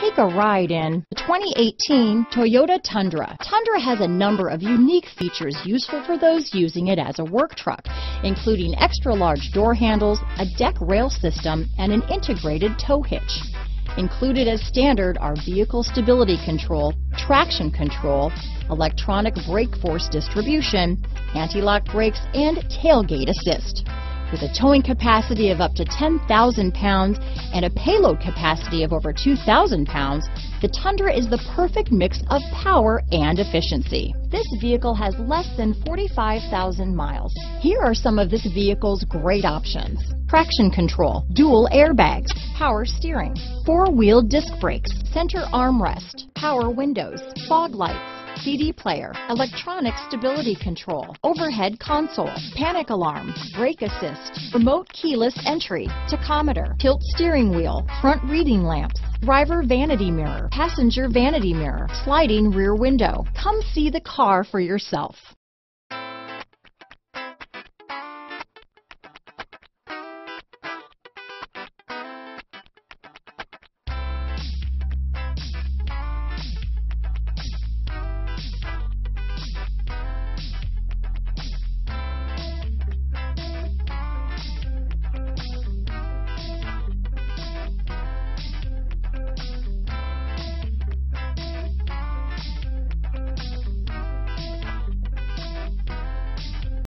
Take a ride in the 2018 Toyota Tundra. Tundra has a number of unique features useful for those using it as a work truck, including extra large door handles, a deck rail system, and an integrated tow hitch. Included as standard are vehicle stability control, traction control, electronic brake force distribution, anti-lock brakes, and tailgate assist. With a towing capacity of up to 10,000 pounds and a payload capacity of over 2,000 pounds, the Tundra is the perfect mix of power and efficiency. This vehicle has less than 45,000 miles. Here are some of this vehicle's great options. Traction control, dual airbags, power steering, four-wheel disc brakes, center armrest, power windows, fog lights, CD player, electronic stability control, overhead console, panic alarm, brake assist, remote keyless entry, tachometer, tilt steering wheel, front reading lamps, driver vanity mirror, passenger vanity mirror, sliding rear window. Come see the car for yourself.